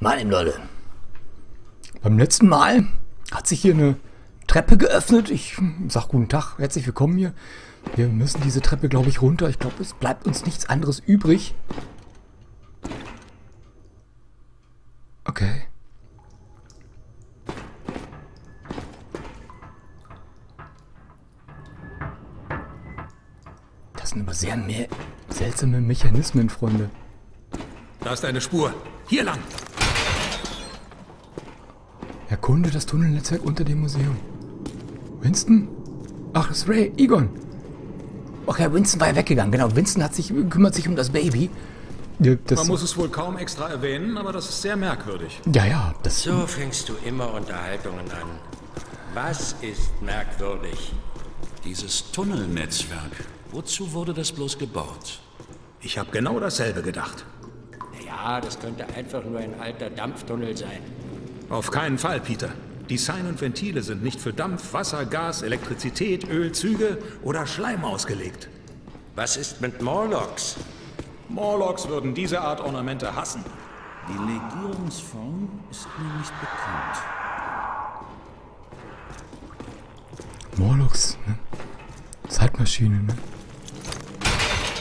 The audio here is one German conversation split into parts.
Meine Leute. Beim letzten Mal hat sich hier eine Treppe geöffnet. Ich sag guten Tag, herzlich willkommen hier. Wir müssen diese Treppe, glaube ich, runter. Ich glaube, es bleibt uns nichts anderes übrig. Okay. Das sind aber sehr mehr seltsame Mechanismen, Freunde. Da ist eine Spur. Hier lang. Erkunde das Tunnelnetzwerk unter dem Museum. Winston? Ach, das ist Ray, Egon. Ach ja, Winston war ja weggegangen. Genau, Winston hat sich, kümmert sich um das Baby. Ja, das Man muss es wohl kaum extra erwähnen, aber das ist sehr merkwürdig. ja, ja, das... So fängst du immer Unterhaltungen an. Was ist merkwürdig? Dieses Tunnelnetzwerk. Wozu wurde das bloß gebaut? Ich habe genau dasselbe gedacht. Ja, das könnte einfach nur ein alter Dampftunnel sein. Auf keinen Fall, Peter. Design und Ventile sind nicht für Dampf, Wasser, Gas, Elektrizität, Öl, Züge oder Schleim ausgelegt. Was ist mit Morlocks? Morlocks würden diese Art Ornamente hassen. Die Legierungsform ist mir nicht bekannt. Morlocks, ne? Zeitmaschine, ne?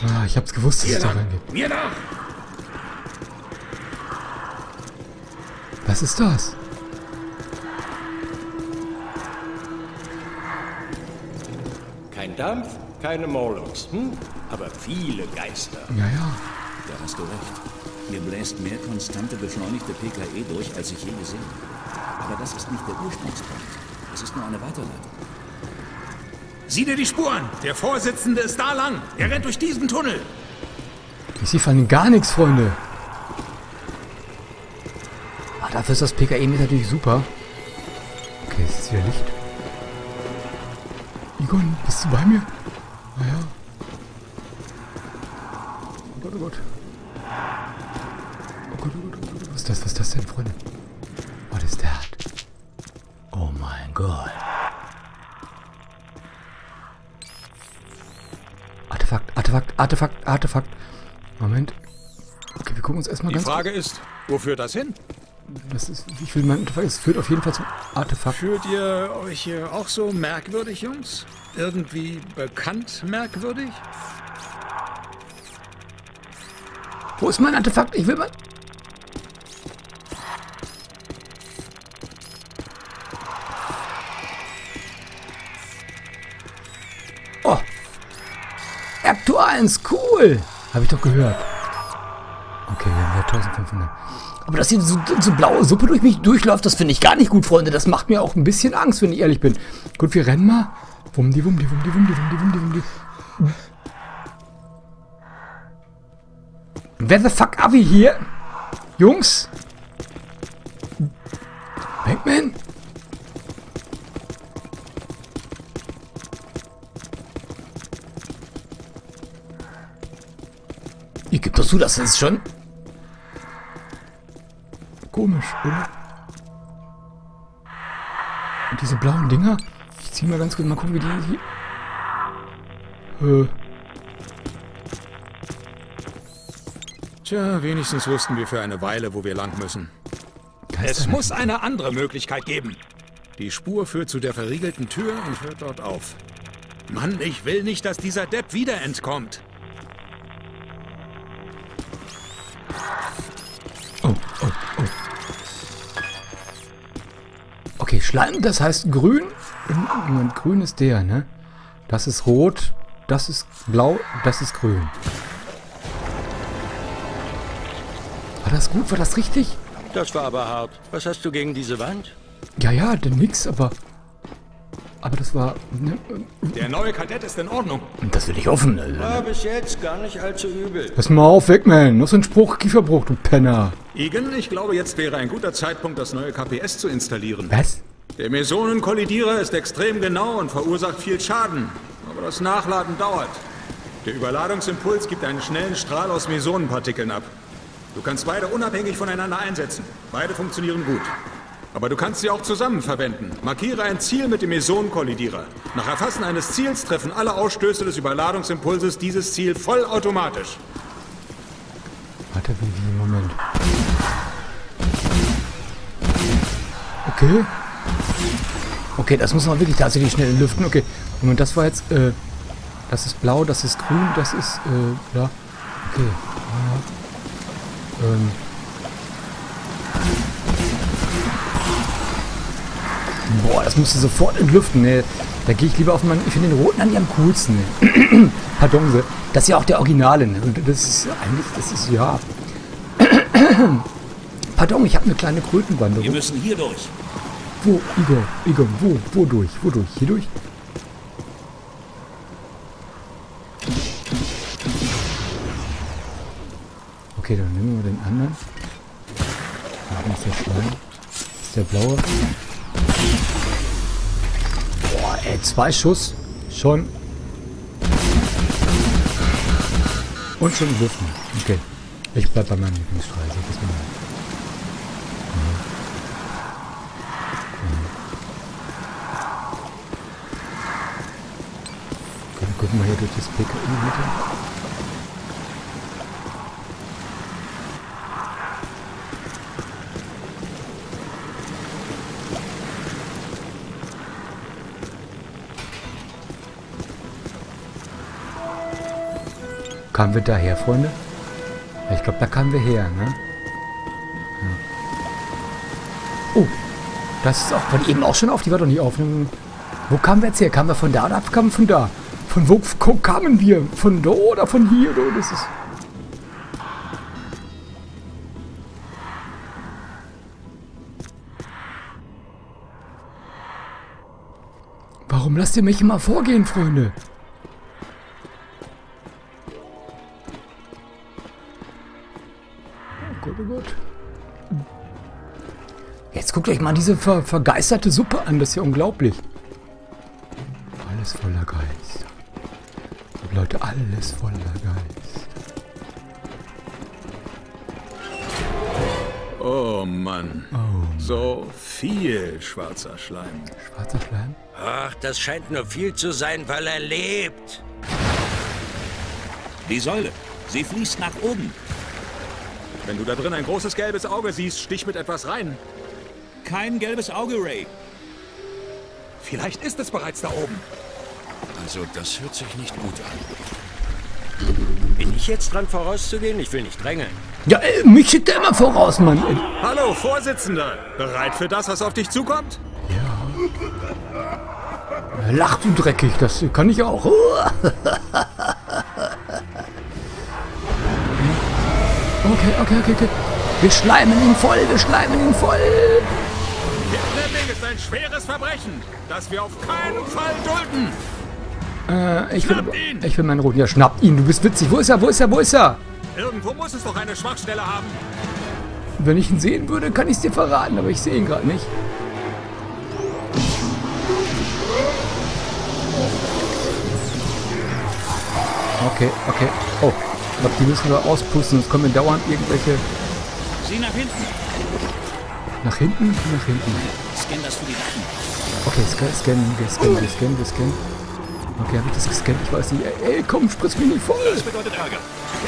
Ah, ich hab's gewusst, dass es da reingeht. Mir nach! Was ist das? Dampf, keine Morlocks. Hm? Aber viele Geister. Ja, ja. Da hast du recht. Hier bläst mehr konstante beschleunigte PKE durch, als ich je gesehen habe. Aber das ist nicht der Ursprungspunkt. Es ist nur eine Weiterleitung. Sieh dir die Spur an! Der Vorsitzende ist da lang! Er rennt durch diesen Tunnel! Ich sehe vor allem gar nichts, Freunde. Ah, dafür ist das PKE mit natürlich super. Okay, es ist wieder Licht. Du bei mir? Ah ja. Oh Gott, oh Gott. Oh Gott, oh Gott, oh Gott. Was ist das? Was ist das denn, Freunde? What is that? Oh mein Gott. Artefakt, Artefakt, Artefakt, Artefakt. Moment. Okay, wir gucken uns erstmal Die ganz Frage ist, wo führt das hin? Das ist, wie viel mein Artefakt? Es führt auf jeden Fall zum Artefakt. Fühlt ihr euch hier auch so merkwürdig, Jungs? Irgendwie bekannt merkwürdig? Wo ist mein Artefakt? Ich will mal. Oh. Aktu 1, cool. Habe ich doch gehört. Okay, wir haben ja 1500. Aber dass hier so, so blaue Suppe durch mich durchläuft, das finde ich gar nicht gut, Freunde. Das macht mir auch ein bisschen Angst, wenn ich ehrlich bin. Gut, wir rennen mal. Wumdi, wumdi, wumdi, wumdi, wumdi, wumdi, wumdi. Wer the fuck are we hier? Jungs? Bankman? Ihr gibt doch zu, das ist schon... Komisch, oder? Und diese blauen Dinger? Ich zieh mal ganz kurz, mal gucken, wie die... äh... Tja, wenigstens wussten wir für eine Weile, wo wir lang müssen. Es muss eine andere Möglichkeit geben. Die Spur führt zu der verriegelten Tür und hört dort auf. Mann, ich will nicht, dass dieser Depp wieder entkommt. Schleim, das heißt grün. Moment, grün ist der, ne? Das ist rot, das ist blau, das ist grün. War das gut? War das richtig? Das war aber hart. Was hast du gegen diese Wand? Ja, ja, denn nix, aber... Aber das war... Ne, Der neue Kadett ist in Ordnung. das will ich hoffen. War bis jetzt gar nicht allzu übel. Lass mal auf, weg, man. Noch so ein Spruch, Kieferbruch, du Penner. Egan, ich glaube, jetzt wäre ein guter Zeitpunkt, das neue KPS zu installieren. Was? Der Mesonenkollidierer ist extrem genau und verursacht viel Schaden. Aber das Nachladen dauert. Der Überladungsimpuls gibt einen schnellen Strahl aus Mesonenpartikeln ab. Du kannst beide unabhängig voneinander einsetzen. Beide funktionieren gut. Aber du kannst sie auch zusammen verwenden. Markiere ein Ziel mit dem Mesonenkollidierer. Nach Erfassen eines Ziels treffen alle Ausstöße des Überladungsimpulses dieses Ziel vollautomatisch. Warte, wie, wie, Moment. Okay. Okay, das muss man wirklich tatsächlich schnell lüften. Okay. Moment, das war jetzt, äh, das ist blau, das ist grün, das ist, äh, ja. Okay. Ja. Ähm. Boah, das musst du sofort entlüften, ne? Da gehe ich lieber auf meinen, ich finde den roten eigentlich am coolsten, ne? Pardon, das ist ja auch der Originale, ne? Und das ist eigentlich, das ist, ja. Pardon, ich habe eine kleine Krötenwanderung. Wir müssen hier durch. Wo, Igor? Igor, wo? Wo durch? Wo durch? Hier durch? Okay, dann nehmen wir den anderen. Da ist der Schleim. Ist der blaue. Boah, ey, zwei Schuss. Schon. Und schon Lüften. Okay. Ich bleib bei meinem Lieblingsstrahl. Sag das mal. Komm, gucken wir hier durch das PKI Mitte. Kamen wir daher, Freunde? Ich glaube, da kamen wir her, ne? Ja. Oh, das ist auch von eben auch schon auf. Die war doch nicht auf. Wo kamen wir jetzt her? Kamen wir von da oder kamen wir von da? Von wo kamen wir? Von da oder von hier? Oder? Das ist... Warum lasst ihr mich immer vorgehen, Freunde? Gott, oh Gott. Jetzt guckt euch mal diese ver vergeisterte Suppe an. Das ist ja unglaublich. Viel schwarzer Schleim. schwarzer Schleim? Ach, das scheint nur viel zu sein, weil er lebt. Die Säule. Sie fließt nach oben. Wenn du da drin ein großes gelbes Auge siehst, stich mit etwas rein. Kein gelbes Auge, Ray. Vielleicht ist es bereits da oben. Also, das hört sich nicht gut an. Bin ich jetzt dran vorauszugehen? Ich will nicht drängeln. Ja, ey, mich schickt er immer voraus, Mann. Hallo, Vorsitzender. Bereit für das, was auf dich zukommt? Lach du dreckig, das kann ich auch. Okay, okay, okay, okay. Wir schleimen ihn voll, wir schleimen ihn voll. Kidnapping ist ein schweres Verbrechen, das wir auf keinen Fall dulden. Äh, ich will, ich will meinen roten. Ja, schnappt ihn, du bist witzig. Wo ist er, wo ist er, wo ist er? Irgendwo muss es doch eine Schwachstelle haben. Wenn ich ihn sehen würde, kann ich es dir verraten, aber ich sehe ihn gerade nicht. Okay, okay. Oh, ich glaube, die müssen wir auspusten. Es kommen dauernd irgendwelche... Sieh nach hinten. Nach hinten? Nach hinten. Scan das für die Daten. Okay, scan, scan, wir scannen, wir scannen, wir scannen. Okay, habe ich das gescannt? Ich weiß nicht. Ey, komm, spritz mich nicht voll. Das bedeutet Ärger.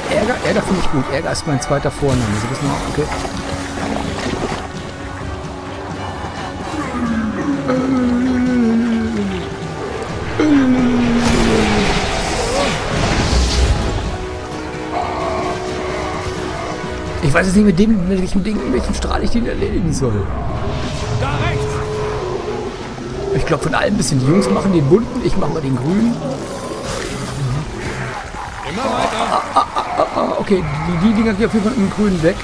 Ärger, Ärger finde ich gut. Ärger ist mein zweiter Vorname. Sie wissen auch, okay. Ich weiß jetzt nicht, mit dem, mit welchem Ding, mit welchem Strahl ich den erledigen soll. Ich glaube von allem ein bisschen. Die Jungs machen den bunten, ich mache mal den grünen. Immer weiter. Ah, okay, die, die Dinger gehen auf jeden Fall im Grünen weg.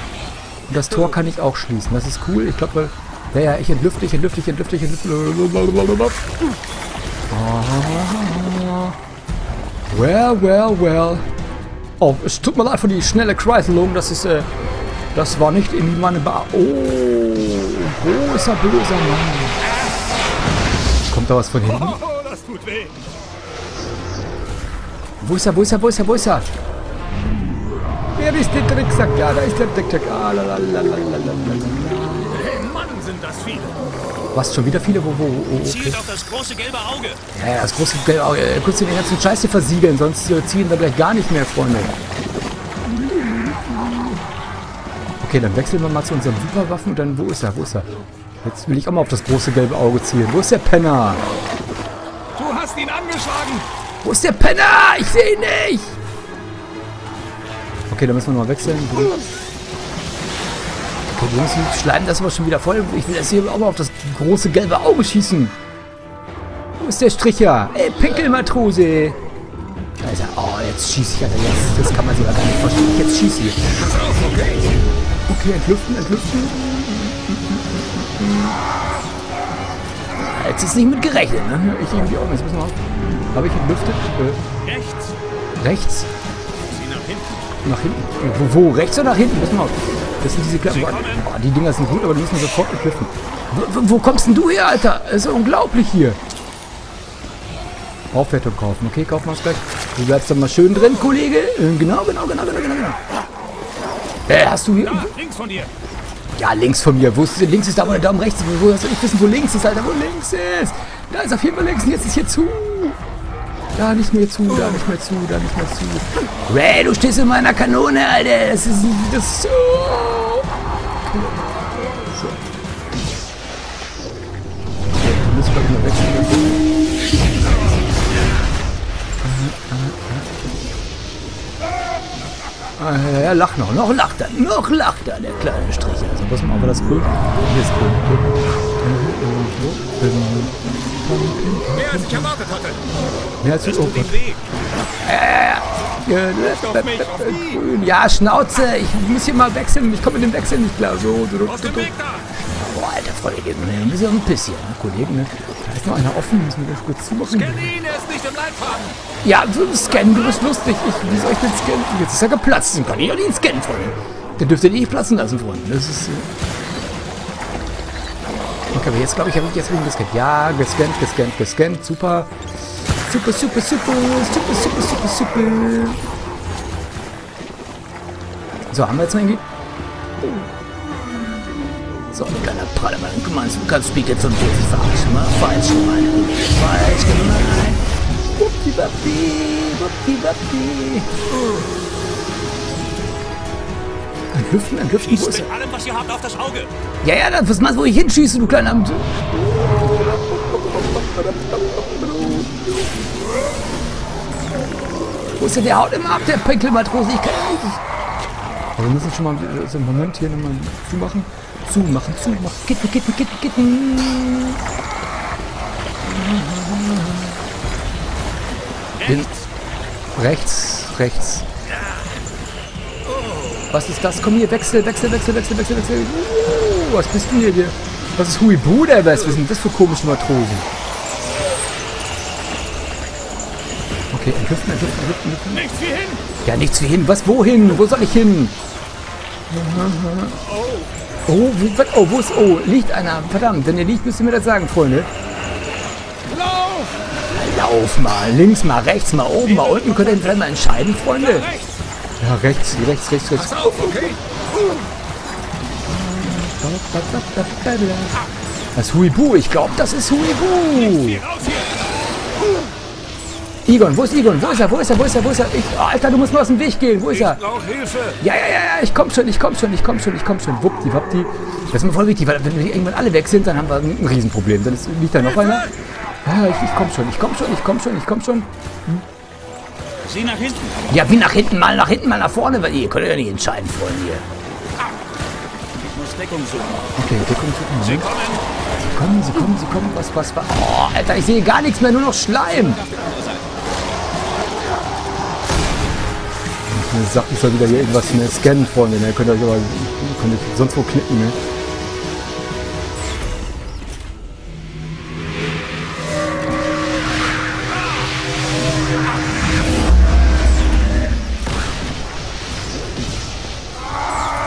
Und das Tor kann ich auch schließen. Das ist cool. Ich glaube, ja, ja, ich entlüfte, ich entlüfte, ich entlüfte, ich entlüfte. Ah. Well, well, well. Oh, es tut mir leid für die schnelle Kreiselung. Das ist, äh, das war nicht in meine Bar. Oh, großer, böser Mann. Kommt da was von hinten? Oh, das tut weh. Wo ist er, wo ist er, wo ist er, wo ist er? Wer ist der Drecksack? Ja, da ist der Drecksack. Ah. Hey Mann, sind das viele. Was, schon wieder viele? Wo, wo, wo? Okay. Zielt auf das große gelbe Auge. Ja, ja, das große Geld. Oh, äh, kurz den ganzen Scheiß hier versiegeln, sonst äh, ziehen wir gleich gar nicht mehr, Freunde. Okay, dann wechseln wir mal zu unseren Superwaffen und dann, wo ist er, wo ist er? Jetzt will ich auch mal auf das große gelbe Auge zielen. Wo ist der Penner? Du hast ihn angeschlagen! Wo ist der Penner? Ich sehe ihn nicht! Okay, dann müssen wir nochmal wechseln. Okay, wir müssen schleimen das aber schon wieder voll. Ich will das hier auch mal auf das große gelbe Auge schießen. Wo ist der Stricher? Ey, Pinkelmatrose! Da ist er. Oh, jetzt schieße ich, Alter. Jetzt, das kann man sich gar nicht vorstellen. Jetzt schieße ich. Okay? Okay, entlüften, entlüften. Jetzt ist nicht mit gerechnet, ne? Ich irgendwie auch nicht. Jetzt müssen wir Habe ich entlüftet? Äh, Rechts. rechts? Sieh nach hinten. Nach hinten? Wo, wo? Rechts oder nach hinten? Müssen wir. Das sind diese. Sie kommen. Boah, die Dinger sind gut, aber die müssen wir sofort entlüften. Wo, wo, wo kommst denn du her, Alter? Das ist unglaublich hier. Aufwertung kaufen. Okay, kaufen wir es gleich. Du bleibst dann mal schön drin, Kollege. Äh, Genau, genau, genau, genau, genau. genau. Äh, hast du hier... Da, links von dir. Ja, links von mir. Wo ist links ist da, wo der Daumen rechts ist. Wo, soll ich wissen, wo links ist, Alter? Wo links ist? Da ist auf jeden Fall links und jetzt ist hier zu. Da nicht mehr zu, da nicht mehr zu, da nicht mehr zu. Ray, du stehst in meiner Kanone, Alter. Das ist... Das ist so. Ah, ja, ja, lach noch, noch lacht er, noch lacht er, der kleine Strich. Also pass mal auf, war das cool? Hier ist cool. Mehr als ich erwartet hatte. Mehr als auf mich. Grün. Ja, Schnauze, ich muss hier mal wechseln. Ich komme mit dem Wechsel nicht klar. So, du, Weg da! Boah, alter Freunde, gib mir ein bisschen ne, Kollegen, ne? Ist noch einer offen, müssen wir das kurz zumachen. Ja, du scannen, du bist lustig. Ich, wie soll ich denn scannen? Jetzt ist er geplatzt. Dann kann ich auch nicht scannen, Freunde. Den dürft ihr nicht platzen lassen, Freunde. Das ist... Äh okay, aber jetzt glaube ich, habe ich jetzt wieder gescannt. Ja, gescannt, gescannt, gescannt. Super. Super, super, super, super, super, super, super. So, haben wir jetzt noch irgendwie... So, ein kleiner Prallermann. Du meinst, du kannst Speed jetzt 45 verarschen. Mal falsch gemeint. Falsch gemeint. Wuppdiwappi, wuppdiwappi. Entlüften, entlüften, wo Schießt ist er? mit allem, was ihr habt, auf das Auge. Ja, ja, dann, was machst du, wo ich hinschieße, du kleiner? Wo ist denn der Haut immer ab, der Pinkelmatrose? Ich kann nicht. Aber wir müssen schon mal so einen Moment hier nochmal zumachen. Zumachen, zumachen. Kitten, kitten, kitten, kitten. Den- Rechts, rechts. Was ist das? Komm hier, wechsel, wechsel, wechsel, wechsel, wechsel, wechsel. Uh, was bist du hier? hier? Das ist Huibu, der was? Was sind das für komische Matrosen? Okay, entlüften, entlüften, entlüften, entlüften. Nichts wie hin! Ja, nichts wie hin. Was, wohin? Wo soll ich hin? Oh, wo, was, oh, wo ist, oh, liegt einer. Verdammt, wenn ihr liegt, müsst ihr mir das sagen, Freunde. Lauf! Lauf mal, links mal, rechts mal, oben mal, unten. Könnt ihr vielleicht mal entscheiden, Freunde? Ja, rechts, rechts, rechts, rechts. Pass auf, okay? Das ist Huibu, ich glaube, das ist Huibu. Igon, wo ist Igon? Wo ist er? Wo ist er? Wo ist er? Wo ist er? Ich, oh, Alter, du musst nur aus dem Weg gehen. Wo ist er? Brauch Hilfe! Ja, ja, ja, ja, ich komm schon, ich komm schon, ich komm schon, ich komm schon. Wuppdi, wappdi. Das ist mir voll wichtig, weil wenn wir irgendwann alle weg sind, dann haben wir ein Riesenproblem. Dann ist, liegt da noch einer. Ja, ich, ich komm schon, ich komm schon, ich komm schon, ich komm schon. Sieh nach hinten. Ja, wie nach hinten, mal nach hinten, mal nach vorne, weil ihr könnt ja nicht entscheiden, Freunde hier. Ich muss Deckung suchen. Okay, Deckung suchen. Sie kommen. Sie kommen, sie kommen, sie kommen. Was, was, was? Oh, Alter, ich sehe gar nichts mehr, nur noch Schleim. Ich sag, ich soll wieder hier irgendwas mehr scannen, Freunde. Ne? Könnt ihr euch aber könnt ihr sonst wo klicken, ne?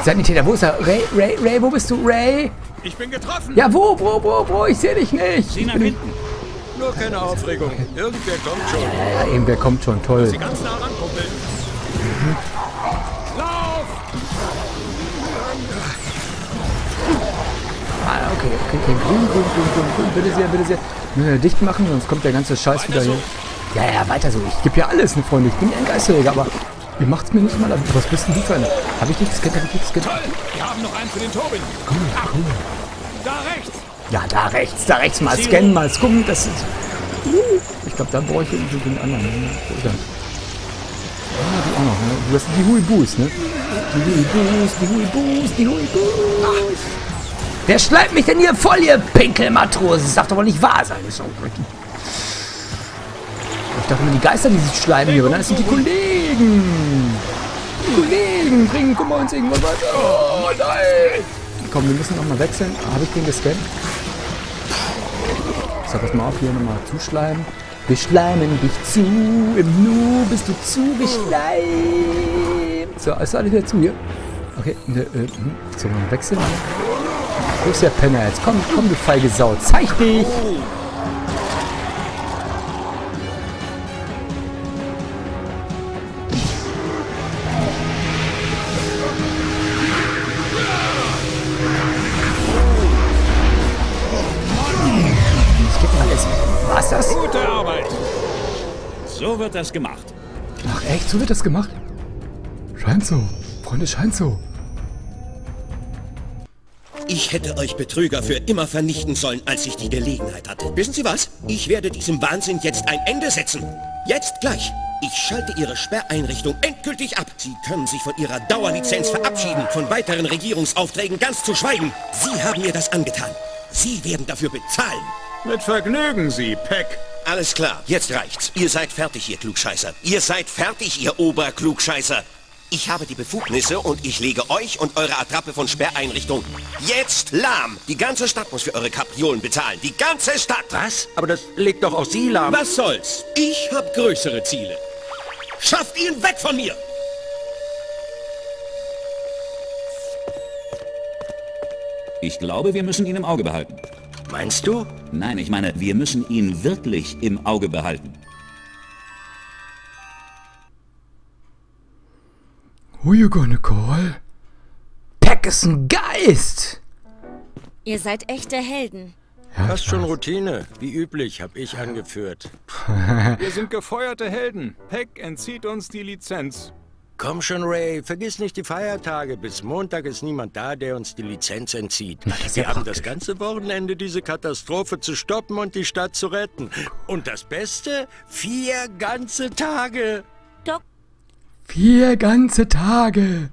Sanitäter, wo ist er? Ray, Ray, Ray, wo bist du? Ray? Ich bin getroffen! Ja, wo, wo, wo, wo? Ich sehe dich nicht. Sieh nach hinten. Nur keine Aufregung. Irgendwer kommt schon. Ja, irgendwer kommt schon, toll. Sie ganz nah rankumpeln. Lauf! Ah, okay, okay, okay. Grün, grün, grün, grün, grün. Bitte sehr, bitte sehr. Müssen wir dicht machen, sonst kommt der ganze Scheiß wieder hier. Ja, ja, weiter so. Ich gebe ja alles, ne, Freunde. Ich bin ja ein Geisterjäger, aber ihr macht's mir nicht mal. ab. Was bist denn du für eine? Habe ich dich gescannt? Habe ich dich gescannt? Wir haben noch einen für den Tobin. Cool, cool. Da rechts! Ja, da rechts, da rechts. Mal scannen, mal gucken. Das ist... Ich glaube, da brauche ich irgendwie den anderen. Ne? Wo ist er? Ah, die auch noch. Ne? Du hast die Huibus, ne? Die Huibus, die Huibus, die Huibus. Wer schleimt mich denn hier voll, ihr Pinkelmatrose? Das darf doch wohl nicht wahr sein. Ich dachte immer, die Geister, die sich schleimen hier. Das sind die Kollegen. Die Kollegen bringen, guck mal, uns irgendwas weiter. Oh, nein. Komm, wir müssen nochmal wechseln. Habe ich den gescannt? So, pass mal auf, hier nochmal zuschleimen. Wir schleimen dich zu. Im Nu bist du zu geschleimt. So, ist alles wieder zu hier? Okay, ne, äh, hm. so, wechseln. Wo ist der Penner jetzt? Komm, komm, du feige Sau. Zeig dich! So wird das gemacht. Ach echt, so wird das gemacht? Scheint so. Freunde, scheint so. Ich hätte euch Betrüger für immer vernichten sollen, als ich die Gelegenheit hatte. Wissen Sie was? Ich werde diesem Wahnsinn jetzt ein Ende setzen. Jetzt gleich. Ich schalte Ihre Sperreinrichtung endgültig ab. Sie können sich von Ihrer Dauerlizenz verabschieden, von weiteren Regierungsaufträgen ganz zu schweigen. Sie haben mir das angetan. Sie werden dafür bezahlen. Mit Vergnügen, Sie, Peck. Alles klar, jetzt reicht's. Ihr seid fertig, ihr Klugscheißer. Ihr seid fertig, ihr Oberklugscheißer. Ich habe die Befugnisse und ich lege euch und eure Attrappe von Sperreinrichtung jetzt lahm. Die ganze Stadt muss für eure Kapriolen bezahlen. Die ganze Stadt. Was? Aber das legt doch auch Sie lahm. Was soll's? Ich habe größere Ziele. Schafft ihn weg von mir! Ich glaube, wir müssen ihn im Auge behalten. Meinst du? Nein, ich meine, wir müssen ihn wirklich im Auge behalten. Who you gonna call? Peck ist ein Geist! Ihr seid echte Helden. Ja, Fast schon. Routine. Wie üblich, habe ich angeführt. Wir sind gefeuerte Helden. Peck entzieht uns die Lizenz. Komm schon, Ray. Vergiss nicht die Feiertage. Bis Montag ist niemand da, der uns die Lizenz entzieht. das ist ja Wir haben praktisch. das ganze Wochenende, diese Katastrophe zu stoppen und die Stadt zu retten. Und das Beste? Vier ganze Tage. Doc, Vier ganze Tage.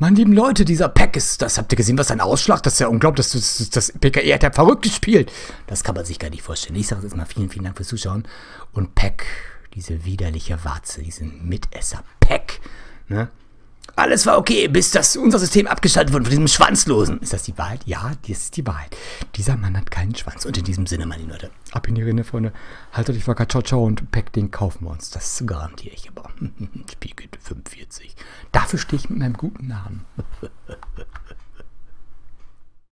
Meine lieben Leute, dieser Peck ist, das habt ihr gesehen, was ein Ausschlag, das ist ja unglaublich, das, das, das PKE hat ja verrückt gespielt. Das kann man sich gar nicht vorstellen. Ich sage jetzt mal vielen, vielen Dank fürs Zuschauen. Und Peck, diese widerliche Warze, diesen Mitesser Peck, ne? Alles war okay, bis das unser System abgeschaltet wurde von diesem Schwanzlosen. Ist das die Wahrheit? Ja, das ist die Wahrheit. Dieser Mann hat keinen Schwanz. Und in diesem Sinne, meine Leute, ab in die Rinne, Freunde. Haltet euch wacker, ciao, ciao. Und Peck, den kaufen wir uns. Das garantiere ich aber. Spiegel 45. Dafür stehe ich mit meinem guten Namen.